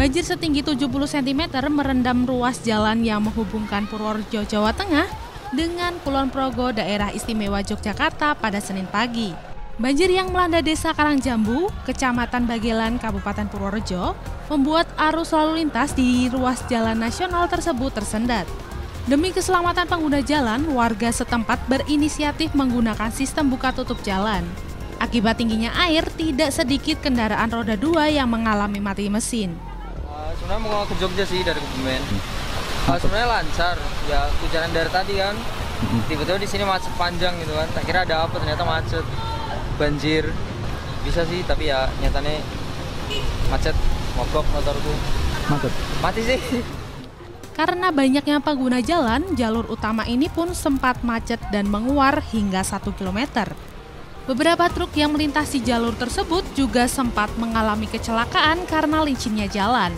Banjir setinggi 70 cm merendam ruas jalan yang menghubungkan Purworejo, Jawa Tengah dengan Kulon Progo, daerah istimewa Yogyakarta pada Senin pagi. Banjir yang melanda desa Karangjambu, Kecamatan Bagelan, Kabupaten Purworejo, membuat arus lalu lintas di ruas jalan nasional tersebut tersendat. Demi keselamatan pengguna jalan, warga setempat berinisiatif menggunakan sistem buka tutup jalan. Akibat tingginya air, tidak sedikit kendaraan roda dua yang mengalami mati mesin sebenarnya mau ke Jogja sih dari Kebumen. Uh, sebenarnya lancar, ya hujanan dari tadi kan. Tiba-tiba di sini macet panjang gitu kan. Tak kira ada apa, ternyata macet. Banjir. Bisa sih, tapi ya nyatanya macet. Mogok motorku. Macet? Mati sih. Karena banyaknya pengguna jalan, jalur utama ini pun sempat macet dan menguar hingga 1 km. Beberapa truk yang melintasi jalur tersebut juga sempat mengalami kecelakaan karena licinnya jalan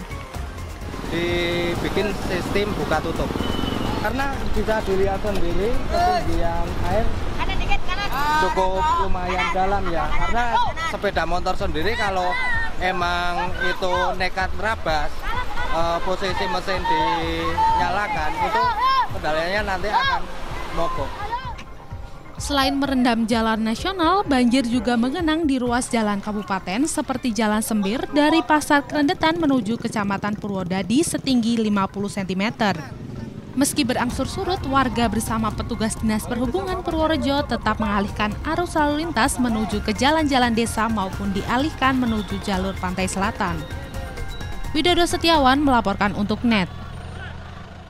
dibikin sistem buka tutup. Karena bisa dilihat sendiri ketinggian air cukup lumayan dalam ya. Karena sepeda motor sendiri kalau emang itu nekat merabas uh, posisi mesin dinyalakan itu kendalanya nanti akan mogok Selain merendam jalan nasional, banjir juga mengenang di ruas jalan kabupaten seperti Jalan Sembir dari Pasar Kerendetan menuju Kecamatan Purwodadi setinggi 50 cm. Meski berangsur surut, warga bersama petugas Dinas Perhubungan Purworejo tetap mengalihkan arus lalu lintas menuju ke jalan-jalan desa maupun dialihkan menuju jalur pantai selatan. Widodo Setiawan melaporkan untuk NET.